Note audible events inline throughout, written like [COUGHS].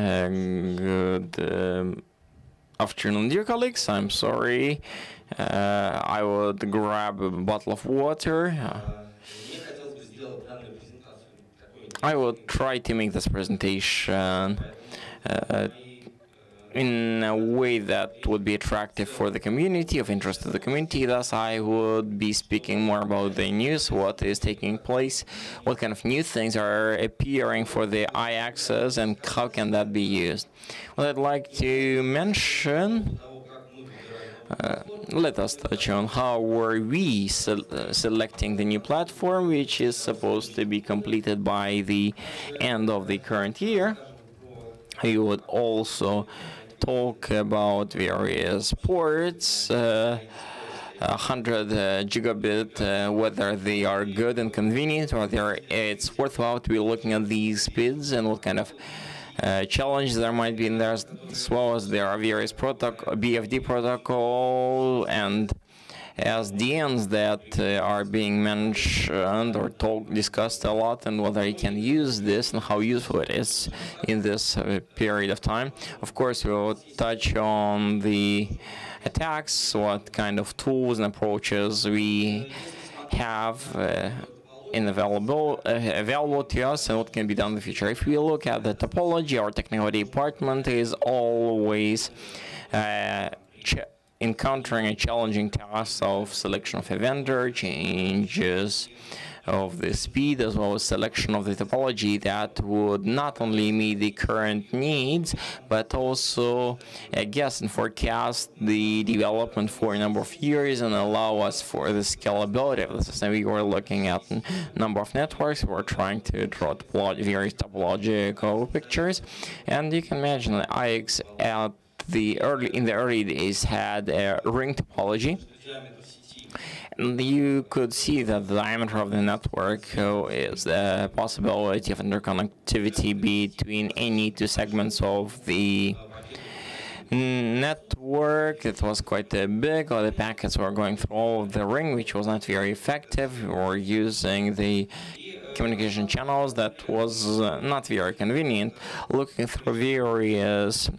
Uh, good um, afternoon, dear colleagues. I'm sorry. Uh, I would grab a bottle of water. I will try to make this presentation uh, in a way that would be attractive for the community, of interest to the community. Thus, I would be speaking more about the news, what is taking place, what kind of new things are appearing for the IX, and how can that be used. What I'd like to mention uh, let us touch on how were we se uh, selecting the new platform, which is supposed to be completed by the end of the current year. We would also talk about various ports. Uh, 100 uh, gigabit, uh, whether they are good and convenient or they're, it's worthwhile to be looking at these speeds and what kind of uh, challenge there might be in there, as well as there are various protocol, BFD protocol and SDNs that uh, are being mentioned or talk, discussed a lot, and whether you can use this and how useful it is in this uh, period of time. Of course, we will touch on the attacks, what kind of tools and approaches we have. Uh, in available uh, available to us and what can be done in the future. If we look at the topology, our technical department is always uh, encountering a challenging task of selection of a vendor, changes of the speed, as well as selection of the topology that would not only meet the current needs, but also uh, guess and forecast the development for a number of years and allow us for the scalability of the system. We were looking at a number of networks. We were trying to draw topolo- various topological pictures, and you can imagine IX at the early in the early days had a ring topology. And you could see that the diameter of the network is the possibility of interconnectivity between any two segments of the network. It was quite uh, big. All the packets were going through all the ring, which was not very effective. We were using the communication channels that was uh, not very convenient. Looking through various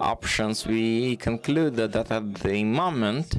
options, we concluded that at the moment,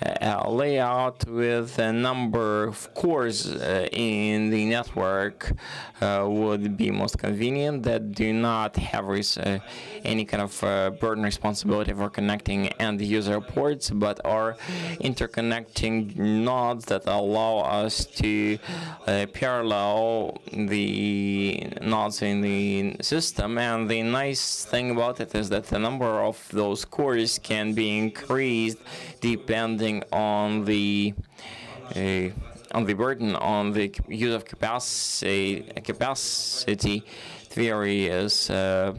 a layout with a number of cores uh, in the network uh, would be most convenient that do not have uh, any kind of uh, burden responsibility for connecting end user ports but are interconnecting nodes that allow us to uh, parallel the nodes in the system. And the nice thing about it is that the number of those cores can be increased depending on the uh, on the burden on the use of capacity capacity various uh,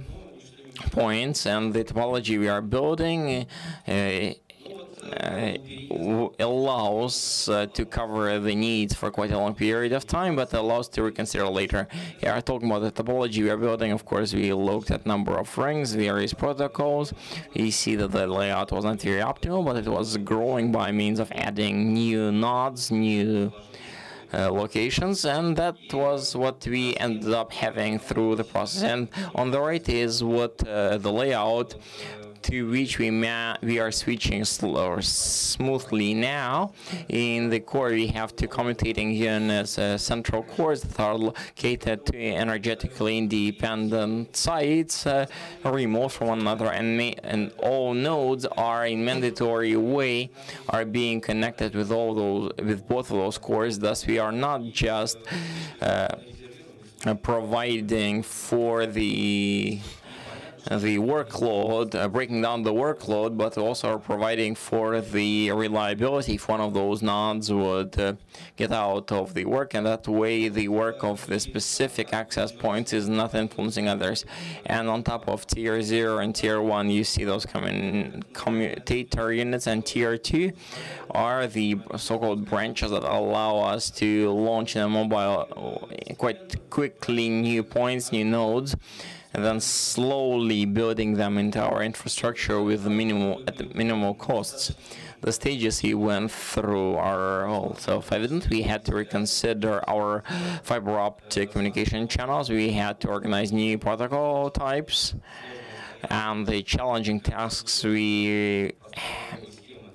points and the topology we are building uh, allows uh, to cover the needs for quite a long period of time, but allows to reconsider later. Here, I'm talking about the topology we are building. Of course, we looked at number of rings, various protocols. We see that the layout was not very optimal, but it was growing by means of adding new nodes, new uh, locations, and that was what we ended up having through the process. And on the right is what uh, the layout to which we we are switching slow smoothly now. In the core, we have two commutating units, uh, central cores that are located to energetically independent sites, uh, remote from one another, and and all nodes are in mandatory way are being connected with all those with both of those cores. Thus, we are not just uh, uh, providing for the the workload, uh, breaking down the workload, but also providing for the reliability if one of those nodes would uh, get out of the work, and that way the work of the specific access points is not influencing others. And on top of tier 0 and tier 1, you see those coming commutator units, and tier 2 are the so-called branches that allow us to launch in a mobile uh, quite quickly new points, new nodes and then slowly building them into our infrastructure with minimal at the minimal costs. the stages he went through are all self-evident. We had to reconsider our fiber optic communication channels. We had to organize new protocol types. And the challenging tasks we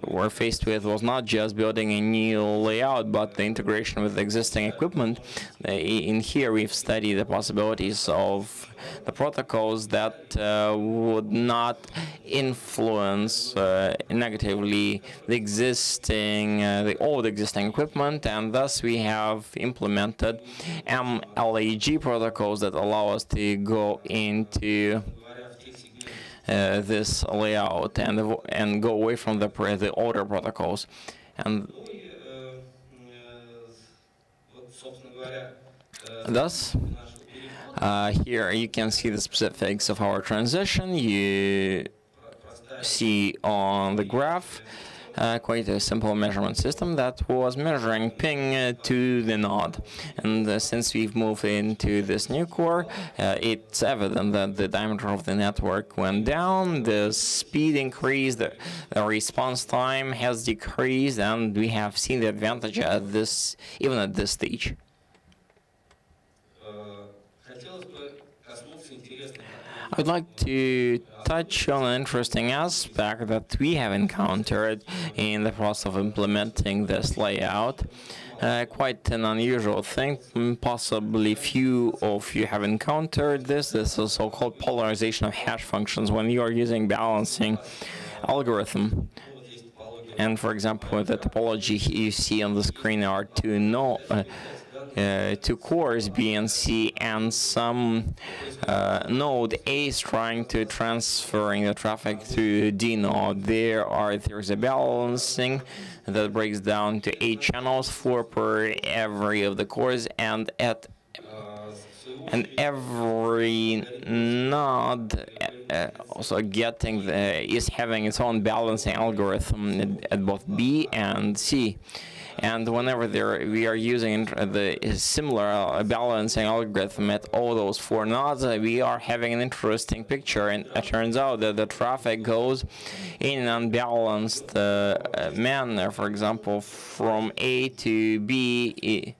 were faced with was not just building a new layout, but the integration with existing equipment. In here, we've studied the possibilities of the protocols that uh, would not influence uh, negatively the existing, uh, the old existing equipment, and thus we have implemented MLAG protocols that allow us to go into uh, this layout and and go away from the the older protocols. And thus uh, here you can see the specifics of our transition. You see on the graph uh, quite a simple measurement system that was measuring ping uh, to the node. And uh, since we've moved into this new core, uh, it's evident that the diameter of the network went down, the speed increased, the, the response time has decreased, and we have seen the advantage at this, even at this stage. I'd like to touch on an interesting aspect that we have encountered in the process of implementing this layout. Uh, quite an unusual thing. Possibly few of you have encountered this. This is so-called polarization of hash functions when you are using balancing algorithm. And for example, the topology you see on the screen are two no, uh, uh, two cores B and C and some uh, node A is trying to transferring the traffic to D node. There are there's a balancing that breaks down to eight channels, four per every of the cores, and at and every node uh, also getting the, is having its own balancing algorithm at, at both B and C. And whenever we are using the similar uh, balancing algorithm at all those four nodes, uh, we are having an interesting picture. And it turns out that the traffic goes in an unbalanced uh, manner. For example, from A to B.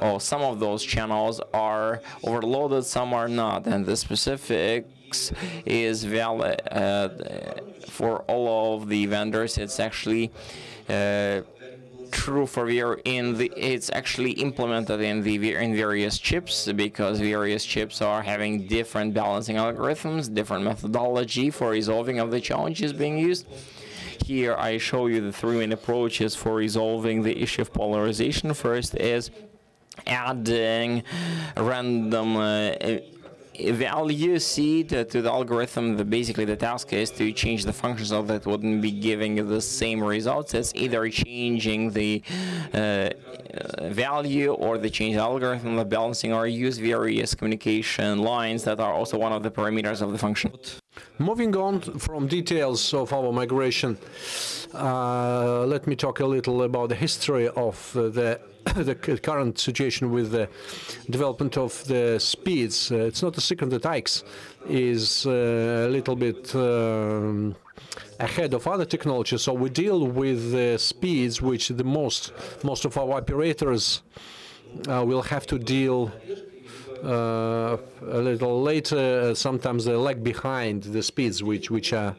Oh, some of those channels are overloaded, some are not, and the specifics is valid uh, for all of the vendors. It's actually uh, true for VR in the it's actually implemented in the in various chips because various chips are having different balancing algorithms, different methodology for resolving of the challenges being used. Here I show you the three main approaches for resolving the issue of polarization. First is adding random uh, value seed to the algorithm, the, basically the task is to change the functions of that wouldn't be giving the same results. It's either changing the uh, value or the change the algorithm of balancing or use various communication lines that are also one of the parameters of the function. Moving on from details of our migration, uh, let me talk a little about the history of uh, the [COUGHS] the current situation with the development of the speeds. Uh, it's not a secret that IX is uh, a little bit um, ahead of other technologies. So we deal with the speeds which the most most of our operators uh, will have to deal uh, a little later. sometimes they lag behind the speeds which which are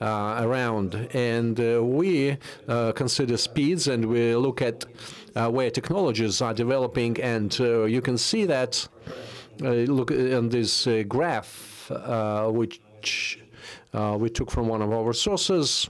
uh, around, and uh, we consider speeds and we look at Uh, where technologies are developing, and uh, you can see that. Uh, look on this graph, which we took from one of our sources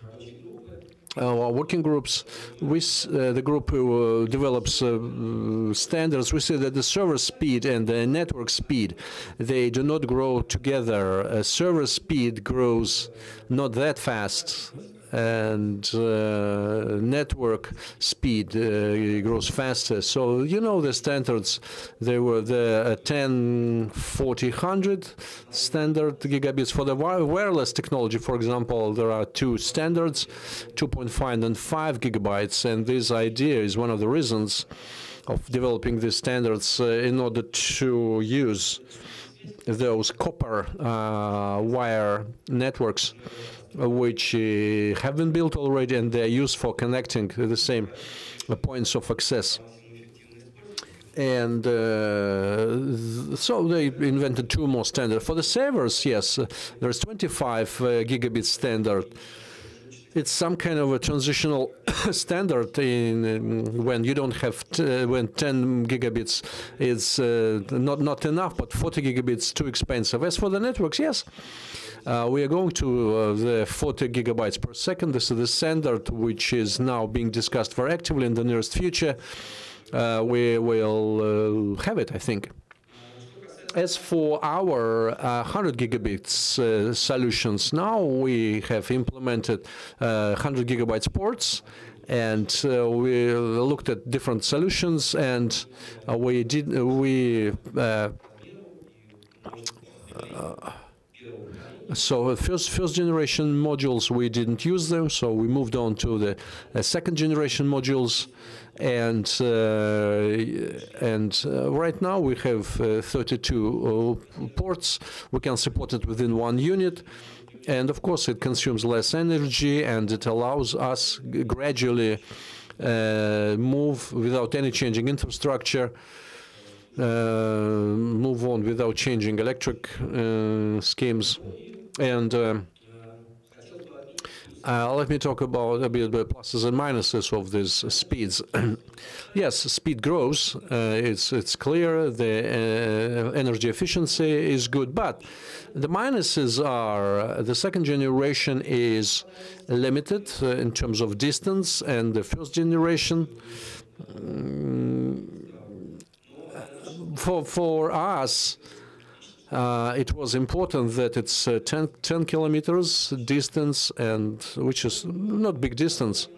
our working groups, with uh, the group who uh, develops uh, standards, we see that the server speed and the network speed, they do not grow together. server speed grows not that fast and uh, network speed uh, grows faster. So you know the standards. They were the uh, 10, 40, 100 standard gigabits for the wireless technology. For example, there are two standards, 2.5 and 5 gigabytes, and this idea is one of the reasons of developing these standards uh, in order to use those copper uh, wire networks which uh, have been built already and they're used for connecting the same uh, points of access. And uh, so they invented two more standards. For the servers, yes, uh, there's 25 uh, gigabit standard. It's some kind of a transitional [COUGHS] standard in, in when you don't have uh, when 10 gigabits is uh, not not enough, but 40 gigabits too expensive. As for the networks, yes, uh, we are going to uh, the 40 gigabytes per second. This is the standard which is now being discussed very actively in the nearest future. Uh, we will uh, have it, I think. As for our uh, 100 gigabits uh, solutions, now we have implemented uh, 100 gigabytes ports, and uh, we looked at different solutions, and uh, we did we. So first first generation modules we didn't use them, so we moved on to the uh, second generation modules, and uh, and uh, right now we have uh, 32 uh, ports. We can support it within one unit. And of course, it consumes less energy and it allows us gradually uh, move without any changing infrastructure uh, move on without changing electric uh, schemes. And um, uh, let me talk about a bit the pluses and minuses of these speeds. [CLEARS THROAT] yes, speed grows. Uh, it's it's clear the uh, energy efficiency is good, but the minuses are uh, the second generation is limited uh, in terms of distance, and the first generation for for us, uh, it was important that it's uh, 10, 10 kilometers distance, and which is not big distance.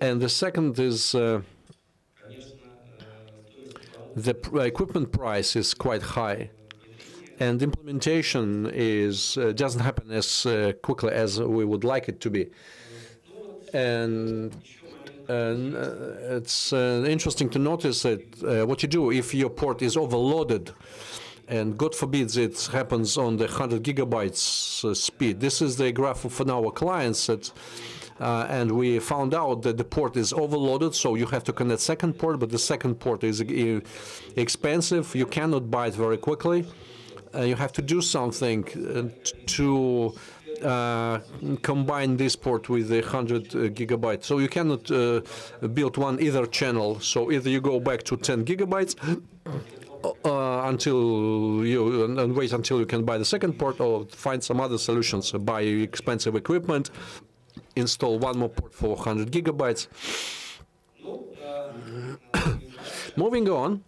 And the second is uh, the pr- equipment price is quite high, and implementation is uh, doesn't happen as uh, quickly as we would like it to be. And uh, it's uh, interesting to notice that uh, what you do if your port is overloaded, and God forbids it happens on the 100 gigabytes uh, speed. This is the graph for our clients that. Uh, and we found out that the port is overloaded, so you have to connect second port, but the second port is uh, expensive. You cannot buy it very quickly. Uh, you have to do something uh, to uh, combine this port with the 100 uh, gigabyte. So you cannot build one either channel. So either you go back to 10 gigabytes uh, until you and, wait until you can buy the second port, or find some other solutions. Uh, buy expensive equipment, install one more port for 100 gigabytes. [COUGHS] Moving on.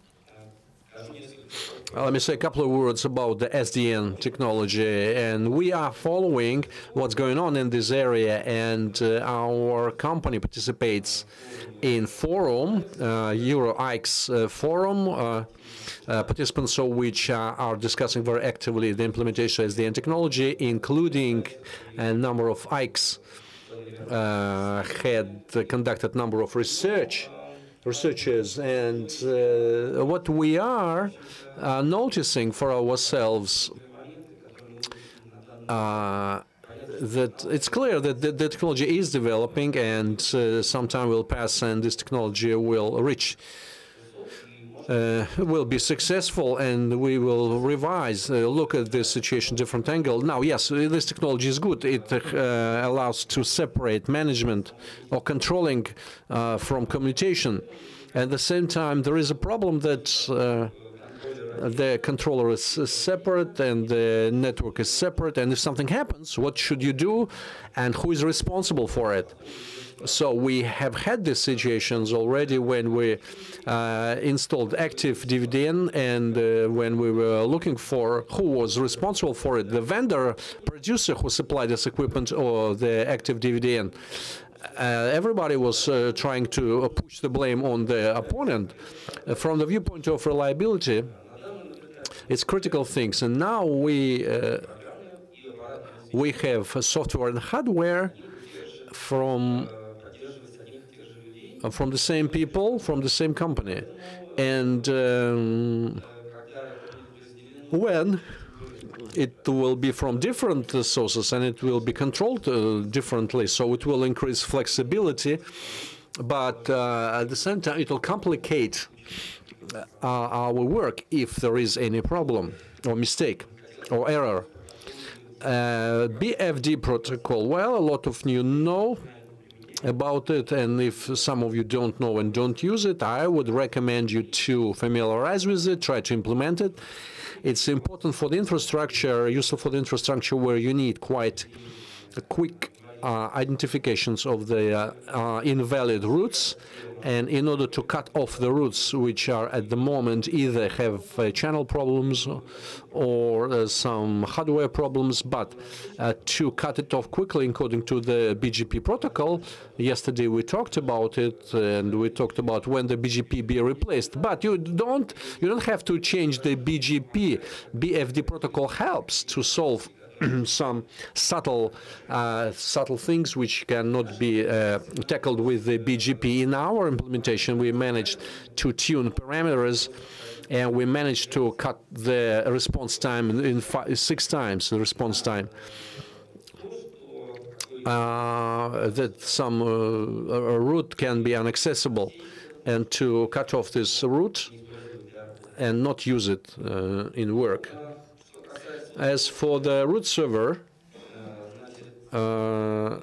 Uh, Let me say a couple of words about the SDN technology, and we are following what's going on in this area, and uh, our company participates in forum, uh, EuroIX uh, forum, uh, uh, participants of which uh, are discussing very actively the implementation of SDN technology, including a number of ICs uh, had conducted a number of research researchers and uh, what we are uh, noticing for ourselves uh, that it's clear that the, the technology is developing and uh, some time will pass and this technology will reach uh, will be successful and we will revise, uh, look at this situation different angle. Now, yes, this technology is good. It uh, allows to separate management or controlling uh, from commutation. At the same time, there is a problem that uh, the controller is separate and the network is separate. And if something happens, what should you do and who is responsible for it? So we have had these situations already when we uh, installed active DVDN and uh, when we were looking for who was responsible for it, the vendor producer who supplied this equipment or the active DVDN. Uh, everybody was uh, trying to uh, push the blame on the opponent. Uh, from the viewpoint of reliability, it's critical things. And now we we have software and hardware from from the same people, from the same company. And um, when it will be from different sources and it will be controlled uh, differently. So it will increase flexibility, but uh, at the same time, it will complicate uh, our work if there is any problem or mistake or error. Uh, BFD protocol, well, a lot of you know about it, and if some of you don't know and don't use it, I would recommend you to familiarize with it, try to implement it. It's important for the infrastructure, useful for the infrastructure where you need quite a quick identifications of the uh, uh, invalid routes and in order to cut off the routes which are at the moment either have uh, channel problems or uh, some hardware problems but uh, to cut it off quickly according to the BGP protocol yesterday we talked about it and we talked about when the BGP be replaced. But you don't you don't have to change the BGP BFD protocol helps to solve [CLEARS THROAT] some subtle uh, subtle things which cannot be uh, tackled with the BGP. In our implementation, we managed to tune parameters and we managed to cut the response time in five, six times the response time. Uh, that some uh, route can be inaccessible and to cut off this route and not use it uh, in work. As for the root server, uh,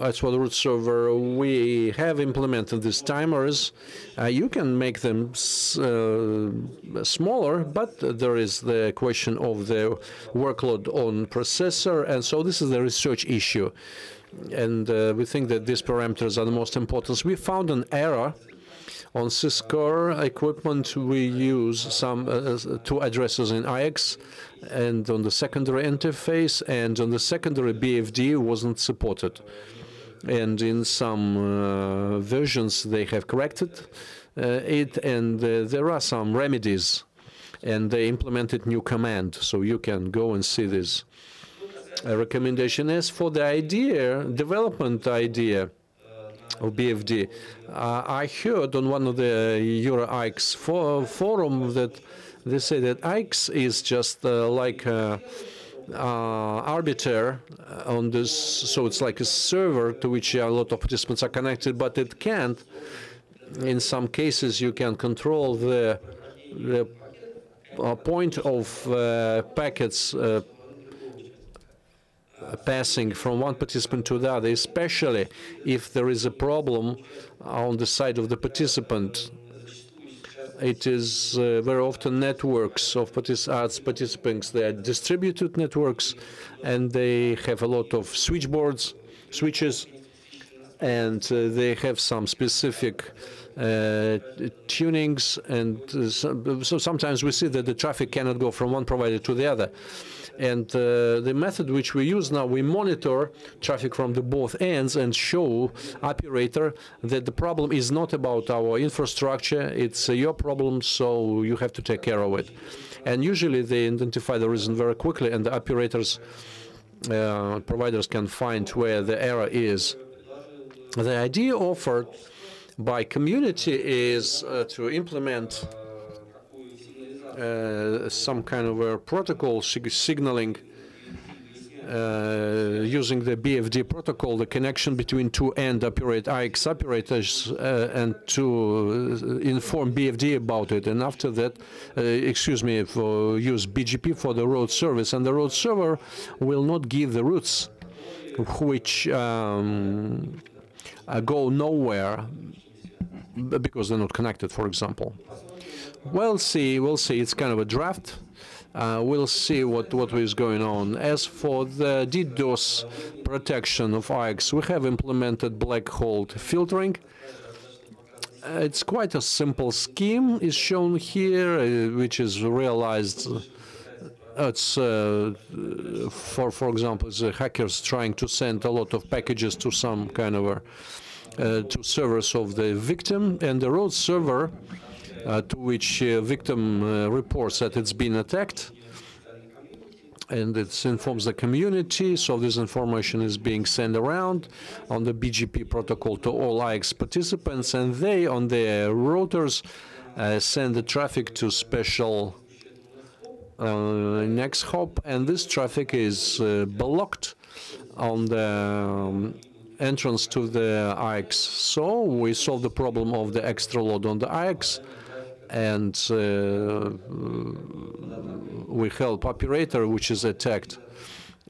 as for the root server, we have implemented these timers. Uh, you can make them uh, smaller, but there is the question of the workload on processor, and so this is the research issue. And uh, we think that these parameters are the most important. We found an error on Cisco equipment, we use some uh, uh two addresses in IX, and on the secondary interface, and on the secondary BFD wasn't supported. And in some uh, versions, they have corrected uh, it, and uh, there are some remedies, and they implemented new command, so you can go and see this. A recommendation is for the idea, development idea, of BFD. Uh, I heard on one of the EuroIX for, forum that they say that IX is just uh, like a, uh, arbiter on this, so it's like a server to which a lot of participants are connected, but it can't. In some cases, you can control the the uh, point of uh, packets uh, passing from one participant to the other, especially if there is a problem on the side of the participant. It is uh, very often networks of partic arts participants. They are distributed networks, and they have a lot of switchboards, switches, and uh, they have some specific tunings. And uh, so, so sometimes we see that the traffic cannot go from one provider to the other. And uh, the method which we use now, we monitor traffic from the both ends and show operator that the problem is not about our infrastructure, it's uh, your problem, so you have to take care of it. And usually they identify the reason very quickly, and the operators, uh, providers can find where the error is. The idea offered by community is uh, to implement uh, some kind of a protocol sig signaling uh, using the BFD protocol, the connection between two end operate IX operators, uh, and to uh, inform BFD about it. And after that, uh, excuse me, for use BGP for the route service, and the route server will not give the routes which um, uh, go nowhere because they're not connected, for example. We'll see. We'll see. It's kind of a draft. Uh, we'll see what, what is going on. As for the DDoS protection of IX, we have implemented black hole filtering. Uh, it's quite a simple scheme is shown here, uh, which is realized. It's uh, for for example, the hackers trying to send a lot of packages to some kind of a, uh, to servers of the victim, and the route server uh, to which uh, victim uh, reports that it's been attacked and it informs the community. So this information is being sent around on the BGP protocol to all IX participants, and they, on their routers, uh, send the traffic to special uh, next hop, and this traffic is uh, blocked on the um, entrance to the IX. So we solve the problem of the extra load on the IX, and uh, we help operator which is attacked.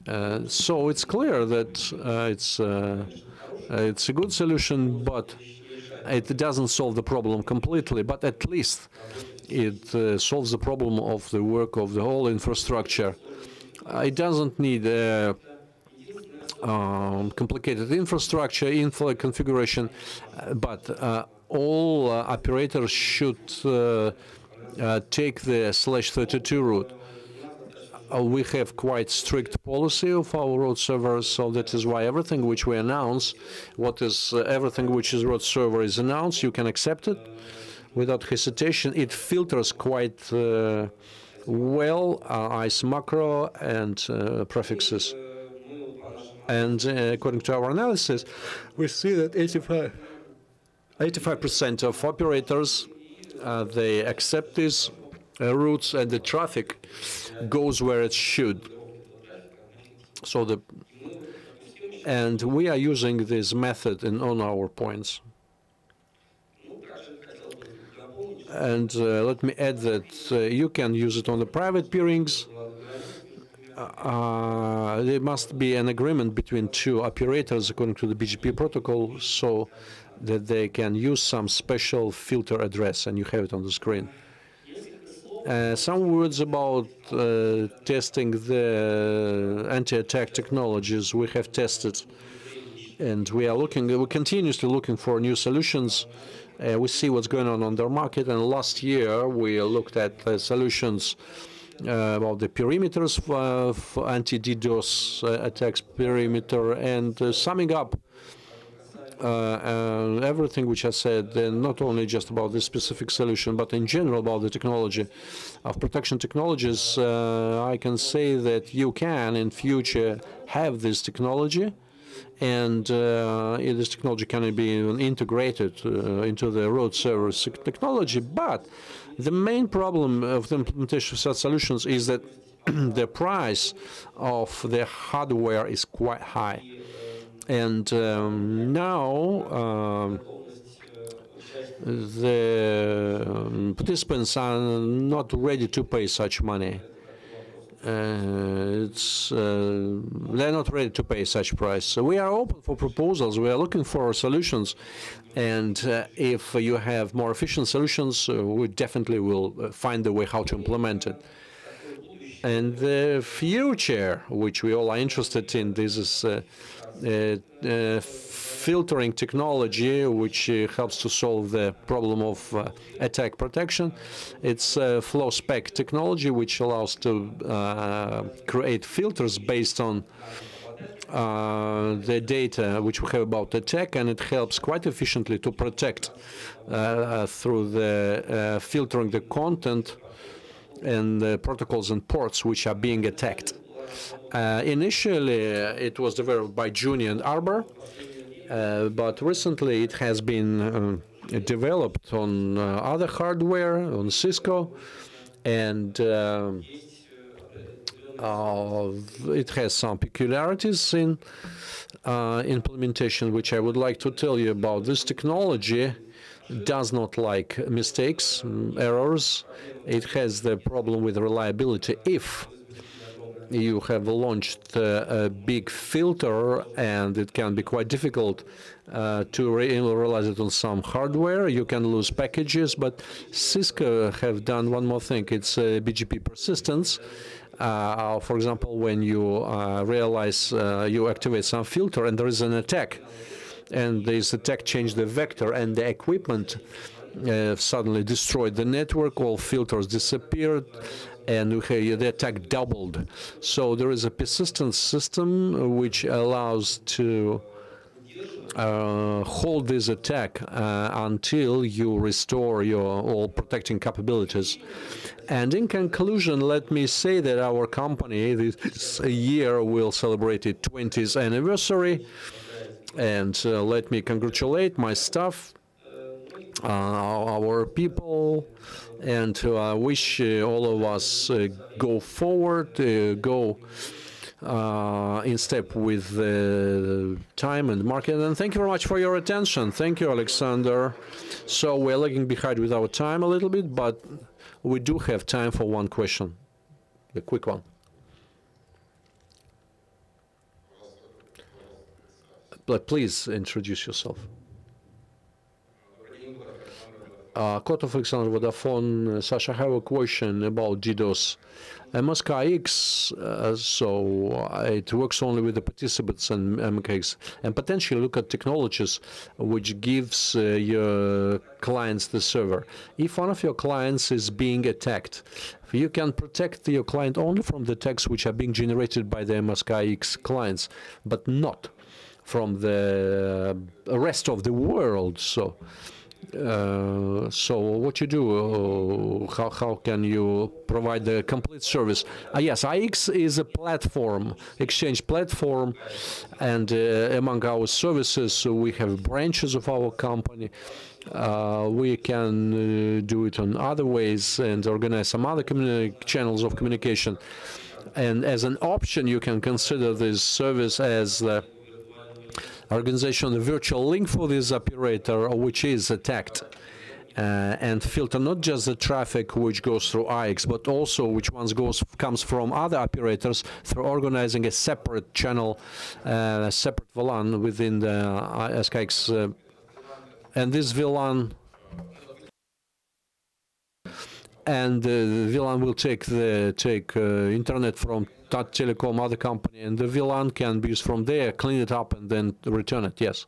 Uh, so it's clear that uh, it's uh, it's a good solution, but it doesn't solve the problem completely. But at least it uh, solves the problem of the work of the whole infrastructure. It doesn't need uh, um, complicated infrastructure, info configuration, uh, but all operators should take the slash 32 route. We have quite strict policy of our route servers, so that is why everything which we announce, what is uh, everything which is route server is announced, you can accept it without hesitation. It filters quite uh, well uh, ICE macro and uh, prefixes. And according to our analysis, we see that 85 85% of operators uh, they accept these uh, routes and the traffic goes where it should. So the and we are using this method in on our points. And uh, let me add that uh, you can use it on the private peerings. Uh, there must be an agreement between two operators according to the BGP protocol so that they can use some special filter address, and you have it on the screen. Uh, some words about uh, testing the anti-attack technologies we have tested, and we are looking. We're continuously looking for new solutions. Uh, we see what's going on on the market, and last year we looked at uh, solutions uh, about the perimeters for, for anti-DDoS uh, attacks perimeter, and uh, summing up uh, uh, everything which I said, and not only just about this specific solution, but in general about the technology of protection technologies, uh, I can say that you can in future have this technology and uh, this technology can be integrated uh, into the route service technology. But the main problem of the implementation of such solutions is that [CLEARS THROAT] the price of the hardware is quite high. And um, now um, the um, participants are not ready to pay such money. Uh, it's uh, they're not ready to pay such price. So we are open for proposals. We are looking for solutions, and uh, if you have more efficient solutions, uh, we definitely will uh, find a way how to implement it. And the future, which we all are interested in, this is uh, filtering technology, which uh, helps to solve the problem of uh, attack protection. It's flow spec technology, which allows to create filters based on uh, the data which we have about the attack, and it helps quite efficiently to protect uh, through the uh, filtering the content and the protocols and ports which are being attacked. initially, it was developed by Juni and Arbor, uh, but recently it has been uh, developed on uh, other hardware, on Cisco, and um, it has some peculiarities in implementation, which I would like to tell you about. This technology does not like mistakes, errors. It has the problem with reliability if you have launched uh, a big filter and it can be quite difficult uh, to re realize it on some hardware. You can lose packages, but Cisco have done one more thing. It's uh, BGP persistence. Uh, for example, when you uh, realize uh, you activate some filter and there is an attack, and this attack changed the vector and the equipment suddenly destroyed the network, all filters disappeared, and the attack doubled. So there is a persistence system which allows to uh, hold this attack uh, until you restore your all protecting capabilities. And in conclusion, let me say that our company this year will celebrate its 20th anniversary. And uh, let me congratulate my staff uh, our people and I wish uh, all of us uh, go forward, uh, go uh, in step with the time and market. And thank you very much for your attention. Thank you, Alexander. So we're lagging behind with our time a little bit, but we do have time for one question, a quick one. But please introduce yourself. Uh, Kotov Alexander Vodafone. Uh, Sasha, have a question about DDoS. MSK-IX, uh, so uh, it works only with the participants and MKX, and potentially look at technologies which gives uh, your clients the server. If one of your clients is being attacked, you can protect your client only from the attacks which are being generated by the MSK-IX clients, but not from the rest of the world. So. Uh, so what you do? Uh, how how can you provide the complete service? Uh, yes, IX is a platform, exchange platform, and uh, among our services we have branches of our company. Uh, we can do it on other ways and organize some other channels of communication. And as an option, you can consider this service as the organization a virtual link for this operator which is attacked uh, and filter not just the traffic which goes through IX, but also which ones goes comes from other operators through organizing a separate channel, uh, a separate VLAN within the uh, SKX. Uh, and this VLAN and uh, the VLAN will take the take uh, internet from Tat Telecom, other company, and the VLAN can be used from there, clean it up, and then return it. Yes.